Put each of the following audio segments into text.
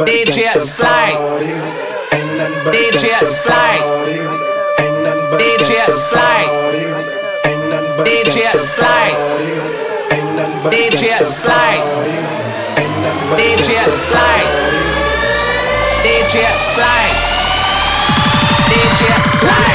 but DJ Sly. DJ Sly. DJ Sly. DJ Sly. DJ Sly. DJ Sly. DJ Sly. DJ Sly.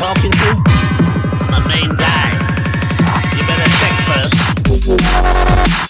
talking to? My main guy. You better check first.